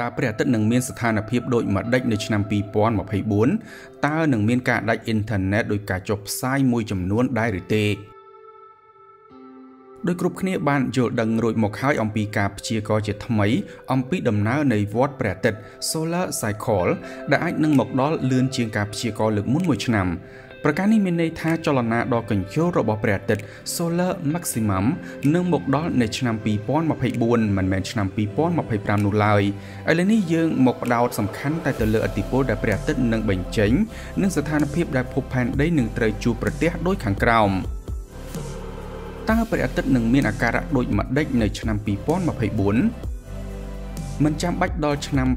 តើព្រះអាទិត្យនឹងមានស្ថានភាពដូចម្ដេចនៅឆ្នាំ2024តើនឹងមានការដាច់អ៊ីនធឺណិតដោយការចុះផ្សាយមួយចំនួនដែរឬទេដោយគ្រប់គ្នាបានយល់ដឹងរួចមកហើយអំពីការព្យាករណ៍ជាថ្មី អំពីដំណើរនៃវដ្តព្រះអាទិត្យ Solar Cycle ដែលអាចនឹងមកដល់លឿនជាងការព្យាករណ៍លើកមុនមួយឆ្នាំ ប្រការនេះមានន័យថាចលនាដ៏កញ្ជោលរបស់ព្រះអាទិត្យ Solar Maximum នឹងមកដល់នៅឆ្នាំ2024មិនមែនឆ្នាំ2025នោះឡើយឥឡូវនេះយើងមកផ្ដោតសំខាន់តែទៅលើអតិពលដែលព្រះអាទិត្យនឹងបញ្ចេញនិងស្ថានភាពដែលភពផែនដីនឹងត្រូវជួបប្រទះដូចខាងក្រោមតើព្រះអាទិត្យនឹងមានអាការៈដូចម្ដេចនៅឆ្នាំ2024 មិនចាំបាច់ដល់ឆ្នាំ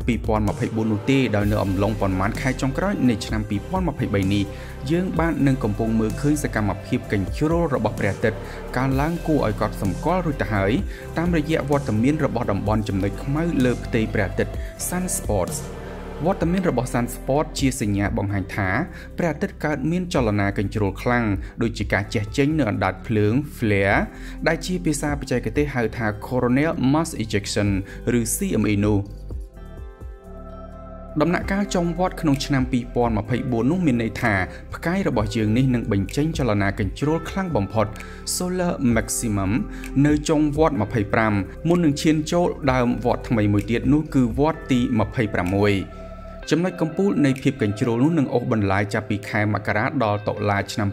2024នោះទេដោយនៅអំឡុងប៉ុន្មានខែចុងក្រោយនៃឆ្នាំ2023នេះយើងបាននឹងកំពុងមើលឃើញសកម្មភាពកញ្ជ្រោលរបស់ព្រះអាទិត្យកើនឡើងគួរឲ្យកត់សម្គាល់រួចទៅហើយតាមរយៈវត្តមានរបស់តំបន់ចំណុចខ្មៅលើផ្ទៃព្រះអាទិត្យ Sunspots វត្តមានរបស់ Sunspot ជាសញ្ញាបង្ហាញថាព្រះអាទិត្យកើតមានចលនាកញ្ជ្រោលខ្លាំងដូចជាការជះចេញនូវអណ្ដាតភ្លើង flare ដែលជាភាសាបច្ចេកទេសហៅថា coronal mass ejection ឬ CME នោះដំណាក់កាលចុងវត្តក្នុងឆ្នាំ2024នោះមានន័យថាផ្កាយរបស់យើងនេះនឹងបញ្ចេញចលនាកញ្ជ្រោលខ្លាំងបំផុត Solar Maximum នៅចុងវត្ត25មុននឹងឈានចូលដើមវត្តថ្មីមួយទៀតនោះគឺវត្តទី26 ចំណុចកំពូលនៃភាពកញ្ជ្រោលនោះនឹងអូសបន្លាយចាប់ពីខែមករាដល់តុលាឆ្នាំ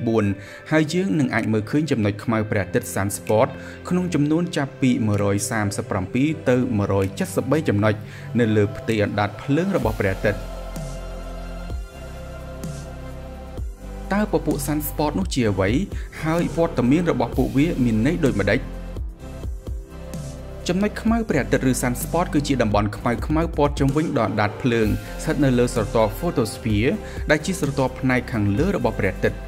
2024ហើយយើងនឹងអាចមើលឃើញចំណុចខ្មៅព្រះអាទិត្យ Sunspot ក្នុងចំនួនចាប់ពី137ទៅ173ចំណុចនៅលើផ្ទៃអណ្ដាតភ្លើងរបស់ព្រះអាទិត្យតើពពួក Sunspot នោះជាអ្វីហើយវត្តមានរបស់ពួកវាមានន័យដូចម្ដេច ចំណុចខ្មៅព្រះអាទិត្យឬ sunspot គឺជាតំបន់ខ្មៅខ្មៅព័ទ្ធជុំវិញដល់អណ្ដាតភ្លើងស្ថិតនៅលើស្រទាប់ photosphere ដែលជាស្រទាប់ផ្នែកខាងលើរបស់ព្រះអាទិត្យ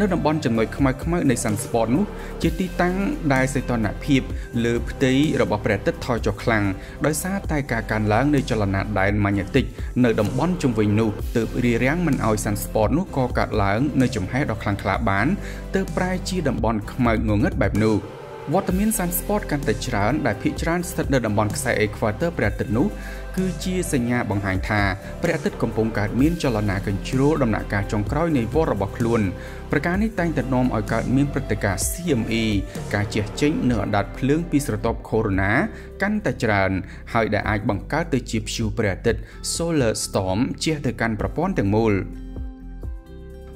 នៅតំបន់ចំណុចខ្មៅខ្មៅនៃ sunspot នោះជាទីតាំងដែលសីតុណ្ហភាពលើផ្ទៃរបស់ព្រះអាទិត្យថយចុះខ្លាំងដោយសារតែការកើនឡើងនៃចលនាដែនម៉ាញ៉េទិកនៅតំបន់ជុំវិញនោះទើបរារាំងមិនឲ្យ sunspot នោះកកើតឡើងនៅចំហែដ៏ខ្លាំងក្លាបានទើបប្រែជាតំបន់ខ្មៅងងឹតបែបនោះ។ វត្តមាន Sunspot កាន់តែច្រើនដែលភាគច្រើនស្ថិតនៅតំបន់ខ្សែ Equator ព្រះអាទិត្យនោះគឺជាសញ្ញាបង្ហាញថាព្រះអាទិត្យកំពុងកើតមានចលនាកញ្ជ្រោលដំណាក់កាលចុងក្រោយនៃវដ្តរបស់ខ្លួនប្រការនេះតែងតែនាំឲ្យកើតមានព្រឹត្តិការណ៍ CME ការជះចេញនៅអណ្ដាតភ្លើងពីស្រទាប់ Corona កាន់តែច្រើនហើយដែលអាចបង្កើតទៅជាព្យុះព្រះអាទិត្យ Solar Storm ជះទៅកាន់ប្រព័ន្ធទាំងមូល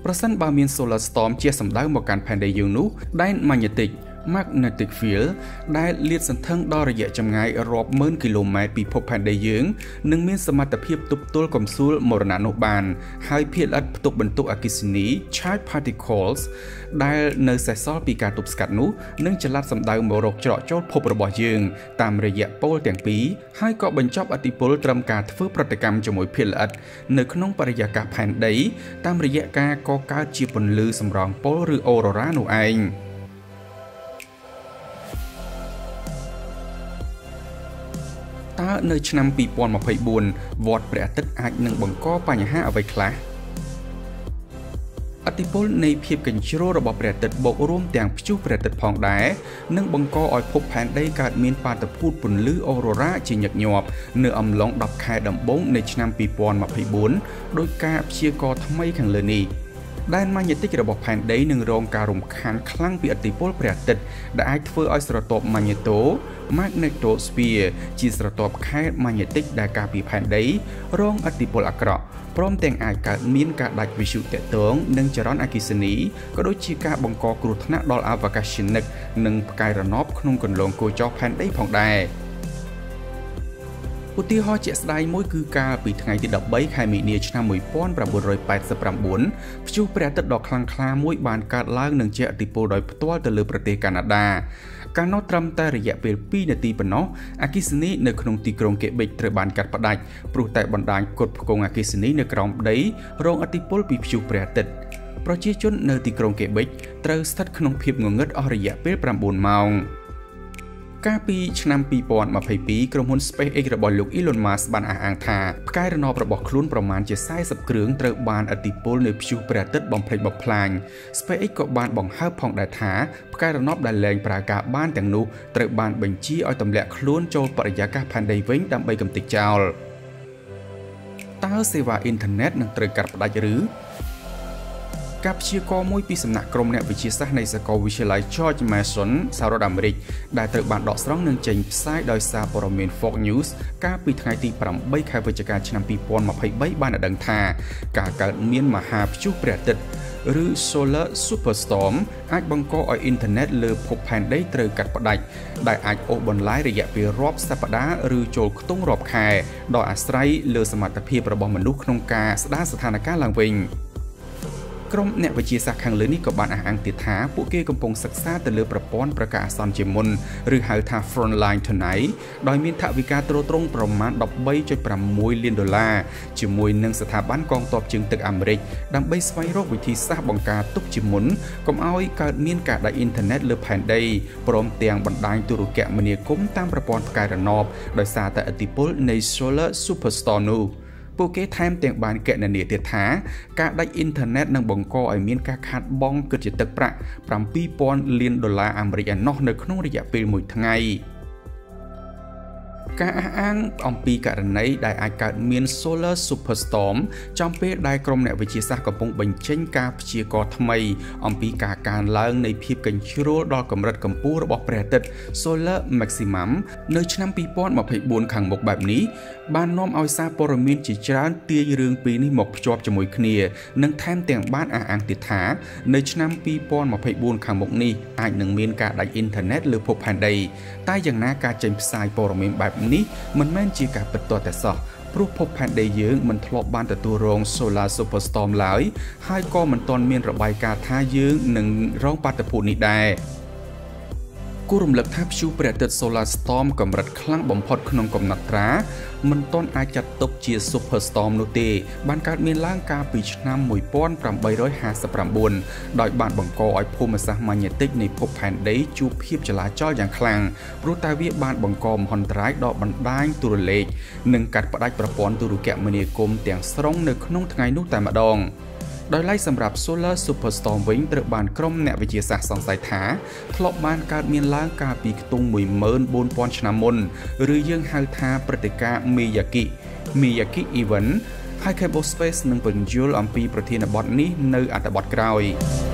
ប្រសិនបើមាន solar storm ជាសម្ដៅមកកាន់ផែនដីយើងនោះដែន magnetic magnetic field ដែលលាតសន្ធឹងដល់រយៈចម្ងាយរាប់ម៉ឺនគីឡូម៉ែត្រពីភពផែនដីយើងនឹងមានសមត្ថភាពទប់ទល់កំសួលមរណៈនោះបាន ហើយភាគល្អិតផ្ទុកបន្ទុកអគ្គិសនី charged particles ដែលនៅសេសសល់ពីការទប់ស្កាត់នោះនឹងចល័តសម្ដៅមករកច្រកចូលភពរបស់យើង តាមរយៈប៉ូលទាំងពីរហើយក៏បញ្ចប់អតិពលត្រឹមការធ្វើប្រតិកម្មជាមួយភាគល្អិតនៅក្នុងបរិយាកាសផែនដី តាមរយៈការកកើតជាពន្លឺសម្រងពុលឬអូរ៉ូរ៉ានោះឯង។ តើនៅឆ្នាំ2024វត្តព្រះអាទិត្យអាចនឹងបង្កបញ្ហាអ្វីខ្លះអតិពលនៃភាពកញ្ជ្រោលរបស់ព្រះអាទិត្យបូករួមទាំងព្យុះព្រះអាទិត្យផងដែរនឹងបង្កឲ្យភពផែនដីកើតមានបាតុភូតពន្លឺអូរ៉ូរ៉ាជាញឹកញាប់នៅអំឡុង10ខែដំបូងនៃឆ្នាំ2024ដោយការព្យាករណ៍ថ្មីខាងលើនេះ ដែនម៉ាញ៉េទិករបស់ផែនដីនឹងរងការរំខានខ្លាំងពីឥទ្ធិពលព្រះអាទិត្យដែលអាចធ្វើឲ្យស្រទាប់ម៉ាញ៉េតូ magnetosphere ជាស្រទាប់ខែតម៉ាញ៉េទិកដែលការពីផែនដី រងឥទ្ធិពលអាក្រក់ព្រមទាំងអាចកើតមានការដាច់វិទ្យុតេតងនិងចរន្តអគ្គិសនីក៏ដូចជាការបង្កគ្រោះថ្នាក់ដល់អវកាសយានិកនិងផ្កាយរណបក្នុងគន្លងគោចរផែនដីផងដែរ ឧទាហរណ៍ជាក់ស្ដែងមួយគឺកាលពីថ្ងៃទី13ខែមីនាឆ្នាំ1989ព្យុះព្រះអាទិត្យដ៏ខ្លាំងក្លាមួយបានកើតឡើងនិងជះឥទ្ធិពលដោយផ្ទាល់ទៅលើប្រទេសកាណាដាកាលនោះត្រឹមតែរយៈពេល2នាទីប៉ុណ្ណោះអគិសនីនៅក្នុងទីក្រុងកេបិចត្រូវបានកាត់ផ្តាច់ព្រោះតែបណ្ដាញគុតផ្គងអគិសនីនៅក្រោមដីរងឥទ្ធិពលពីព្យុះព្រះអាទិត្យប្រជាជននៅទីក្រុងកេបិចត្រូវស្ថិតក្នុងភាពងងឹតអស់រយៈពេល9ម៉ោង កាលពីឆ្នាំ2022ក្រុមហ៊ុន SpaceX របស់លោក Elon Musk បានអះអាងថាផ្កាយរណបរបស់ខ្លួនប្រមាណជា40គ្រឿងត្រូវបានឥទ្ធិពលនៃព្យុះព្រះអាទិត្យបំផ្លិចបំផ្លាញ SpaceX ក៏បានបង្ហើបផងដែរថាផ្កាយរណបដែលលែងប្រើការបានទាំងនោះត្រូវបានបញ្ជាឲ្យទម្លាក់ខ្លួនចូលបរិយាកាសផែនដីវិញដើម្បីកំទេចចោលតើសេវាអ៊ីនធឺណិតនឹងត្រូវកាត់ផ្តាច់ឬ ការព្យាករណ៍មួយពីសំណាក់ក្រុមអ្នកវិទ្យាសាស្ត្រនៃសាកលវិទ្យាល័យ George Mason សហរដ្ឋអាមេរិកដែលត្រូវបានដកស្រង់និងចេញផ្សាយដោយសារព័ត៌មាន Fox News កាលពីថ្ងៃទី8ខែវិច្ឆិកាឆ្នាំ2023បានដឹងថាការកើតមានមហាព្យុះព្រះអាទិត្យឬ Solar Superstorm អាចបង្កឲ្យអ៊ីនធឺណិតលើភពផែនដីត្រូវកាត់ផ្តាច់ដែលអាចអូសបន្លាយរយៈពេលរាប់សប្តាហ៍ឬចូលខ្ទង់រាប់ខែដោយអាស្រ័យលើសមត្ថភាពរបស់មនុស្សក្នុងការស្ដារស្ថានភាពឡើងវិញ។ ក្រុមអ្នកវិទ្យាសាស្ត្រខាងលើនេះក៏បានអះអាងទៀតថាពួកគេកំពុងសិក្សាទៅលើប្រព័ន្ធប្រកាសអាសន្នជាមុនឬហៅថា Frontline Tonight ដោយមានថវិកាទ្រទ្រង់ប្រមាណ13.6លានដុល្លារជាមួយនឹងស្ថាប័នកងទ័ពជើងទឹកអាមេរិកដើម្បីស្វែងរកវិធីសាស្ត្របង្ការទុកជាមុនកុំឲ្យកើតមានការដាច់អ៊ីនធឺណិតលើផែនដីព្រមទាំងបណ្ដាញទូរគមនាគមន៍តាមប្រព័ន្ធផ្កាយរណបដោយសារតែឥទ្ធិពលនៃ Solar Superstorm នោះ។ ពួកគេថែមទាំងបានកណនាទៀតថាការដាច់អ៊ីនធឺណិតនឹងបង្កឲ្យមានការខាតបង់គិតជាទឹកប្រាក់7000លានដុល្លារអាមេរិកឯណោះនៅក្នុងរយៈពេល1ថ្ងៃ។ ការអះអាងអំពីករណីដែលអាចកើតមាន Solar Superstorm ចំពេលដែលក្រុមអ្នកវិទ្យាសាស្ត្រកំពុងបញ្ចេញការព្យាករណ៍ថ្មី អំពីការកើនឡើងនៃភាពកញ្ជ្រោលដល់កម្រិតកម្ពស់របស់ព្រះអាទិត្យ Solar Maximum នៅឆ្នាំ2024ខាងមុខបែបនេះបាននាំឲ្យសារព័ត៌មានជាច្រើនទាញរឿងពីរនេះមកភ្ជាប់ជាមួយគ្នានិងថែមទាំងបានអះអាងទៀតថានៅឆ្នាំ2024ខាងមុខនេះអាចនឹងមានការដាច់អ៊ីនធឺណិតលើភពផែនដីតែយ៉ាងណាការចេញផ្សាយព័ត៌មានបែបនេះមិនមែនជាការពិតទាល់តែសោះព្រោះភពផែនដីយើងមិនធ្លាប់បានទទួលរង Solar Superstorm ឡើយហើយក៏មិនទាន់មានរបាយការណ៍ថាយើងនឹងរងបាតុភូតនេះដែរ គួររំលឹកថាព្យុះព្រះអាទិត្យ Solar Storm កម្រិតខ្លាំងបំផុតក្នុងកំណត់ត្រាមិនទាន់អាចចាត់ទុកជា Super Storm នោះទេ បានកើតមានឡើងកាលពីឆ្នាំ1859ដោយបានបង្កឲ្យភូមិសាស្ត្រម៉ាញ៉េទិកនៃភពផែនដីជួបភាពចលាចលយ៉ាងខ្លាំងព្រោះតែវាបានបង្កមហន្តរាយដល់បណ្ដាញទូរលេខនិងកាត់ផ្តាច់ប្រព័ន្ធទូរគមនាគមន៍ទាំងស្រុងនៅក្នុងថ្ងៃនោះតែម្ដង។ ដោយឡែកសម្រាប់ Solar Superstorm វិញត្រូវបានក្រុមអ្នកវិទ្យាសាស្ត្រសង្ស័យថាធ្លាប់បានកើតមានឡើងកាលពីខ្ទង់14000ឆ្នាំមុនឬយើងហៅថាព្រឹត្តិការណ៍ Miyagi Miyagi Event ហើយ Cable Space នឹងពន្យល់អំពីប្រធានបទនេះនៅអត្ថបទក្រោយ។